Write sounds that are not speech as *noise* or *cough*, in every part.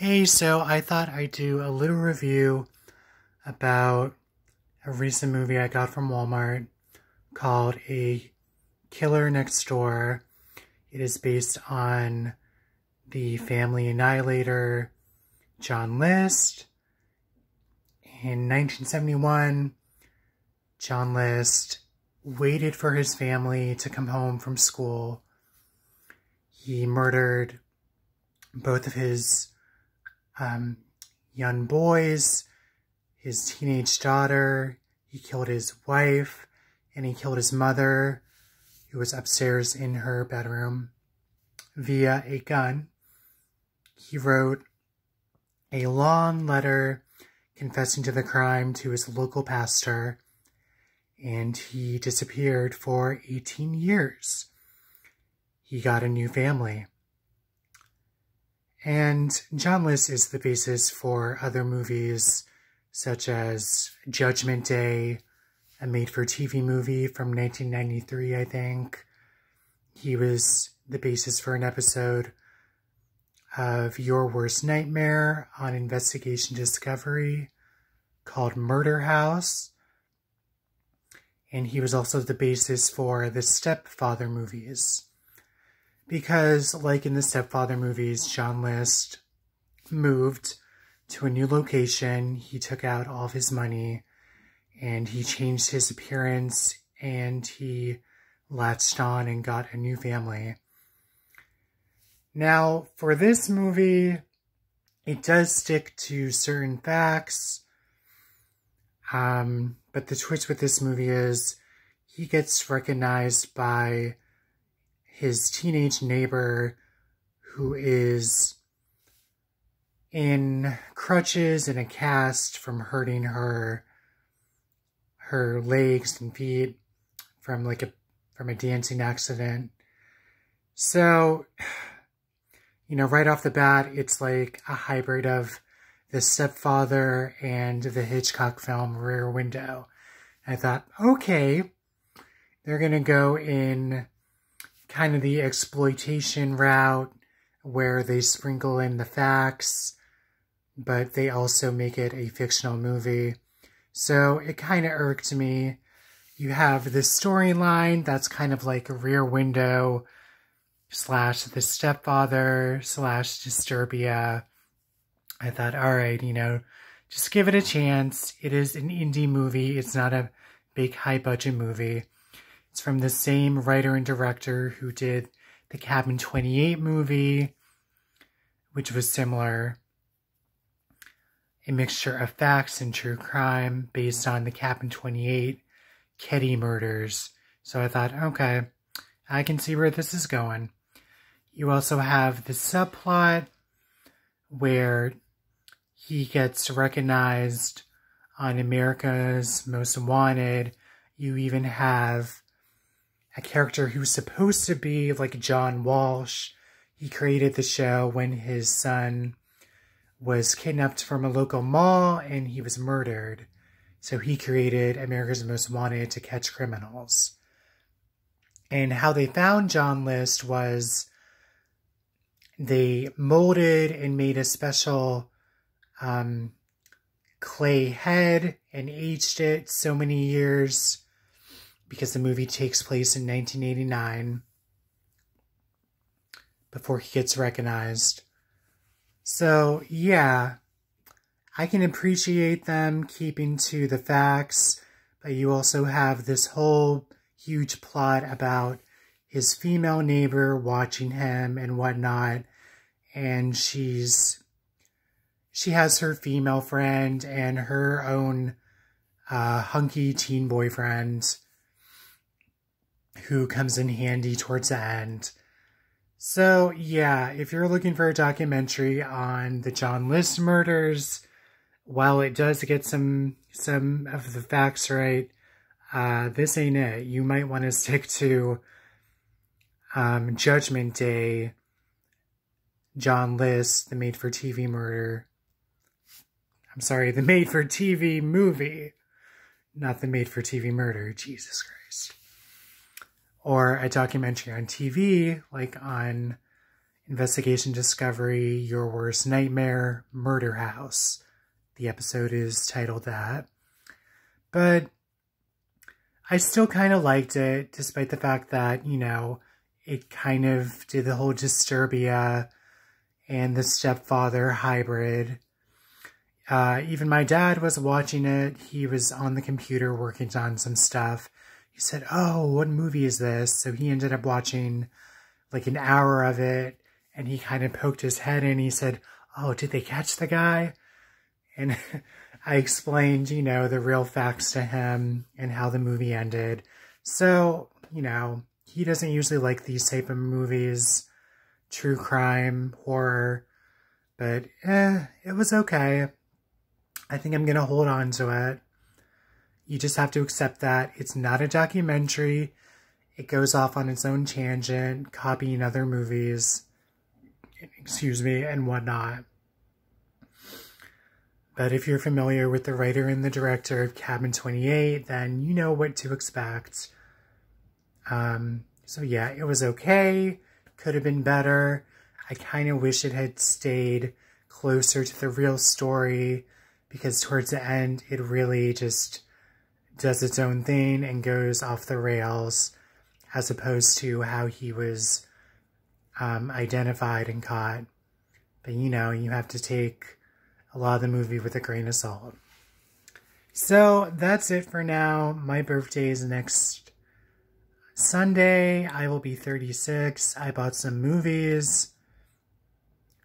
Hey, so I thought I'd do a little review about a recent movie I got from Walmart called A Killer Next Door. It is based on the family annihilator John List. In 1971, John List waited for his family to come home from school. He murdered both of his um, young boys, his teenage daughter, he killed his wife, and he killed his mother, who was upstairs in her bedroom, via a gun. He wrote a long letter confessing to the crime to his local pastor, and he disappeared for 18 years. He got a new family. And John List is the basis for other movies such as Judgment Day, a made for TV movie from 1993, I think. He was the basis for an episode of Your Worst Nightmare on Investigation Discovery called Murder House. And he was also the basis for the Stepfather movies because, like in the Stepfather movies, John List moved to a new location. He took out all of his money and he changed his appearance and he latched on and got a new family. Now, for this movie, it does stick to certain facts. Um, but the twist with this movie is he gets recognized by his teenage neighbor who is in crutches and a cast from hurting her her legs and feet from like a from a dancing accident. So, you know, right off the bat, it's like a hybrid of the stepfather and the Hitchcock film Rear Window. I thought, okay, they're gonna go in kind of the exploitation route where they sprinkle in the facts, but they also make it a fictional movie. So it kind of irked me. You have this storyline that's kind of like a rear window slash the stepfather slash Disturbia. I thought, all right, you know, just give it a chance. It is an indie movie. It's not a big high budget movie. It's from the same writer and director who did the Cabin 28 movie, which was similar. A mixture of facts and true crime based on the Cabin 28 Keddie murders. So I thought, okay, I can see where this is going. You also have the subplot where he gets recognized on America's Most Wanted. You even have a character who's supposed to be like John Walsh. He created the show when his son was kidnapped from a local mall and he was murdered. So he created America's Most Wanted to catch criminals. And how they found John List was they molded and made a special um, clay head and aged it so many years because the movie takes place in 1989 before he gets recognized. So, yeah, I can appreciate them keeping to the facts, but you also have this whole huge plot about his female neighbor watching him and whatnot, and she's she has her female friend and her own uh, hunky teen boyfriend who comes in handy towards the end. So, yeah, if you're looking for a documentary on the John List murders, while it does get some some of the facts right, uh, this ain't it. You might want to stick to um, Judgment Day, John List, the made-for-TV murder. I'm sorry, the made-for-TV movie, not the made-for-TV murder. Jesus Christ or a documentary on TV, like on Investigation Discovery Your Worst Nightmare Murder House. The episode is titled that. But I still kind of liked it, despite the fact that, you know, it kind of did the whole Disturbia and the stepfather hybrid. Uh, even my dad was watching it. He was on the computer working on some stuff. He said, Oh, what movie is this? So he ended up watching like an hour of it and he kind of poked his head in. He said, Oh, did they catch the guy? And *laughs* I explained, you know, the real facts to him and how the movie ended. So, you know, he doesn't usually like these type of movies, true crime, horror, but eh, it was okay. I think I'm going to hold on to it. You just have to accept that it's not a documentary. It goes off on its own tangent, copying other movies, excuse me, and whatnot. But if you're familiar with the writer and the director of Cabin 28, then you know what to expect. Um, so yeah, it was okay. Could have been better. I kind of wish it had stayed closer to the real story because towards the end, it really just does its own thing and goes off the rails as opposed to how he was um, identified and caught. But you know, you have to take a lot of the movie with a grain of salt. So that's it for now. My birthday is next Sunday. I will be 36. I bought some movies.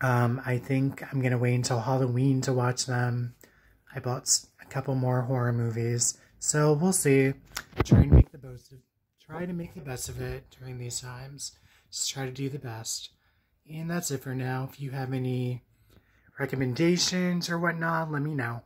Um, I think I'm going to wait until Halloween to watch them. I bought a couple more horror movies. So we'll see. Try to make the best of, try to make the best of it during these times. Just try to do the best. And that's it for now. If you have any recommendations or whatnot, let me know.